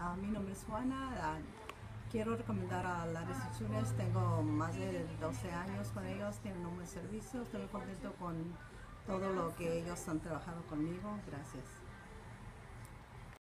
Ah, mi nombre es Juana. Ah, quiero recomendar a las recepciones. Tengo más de 12 años con ellos. Tienen un buen servicio. Estoy muy contento con todo lo que ellos han trabajado conmigo. Gracias.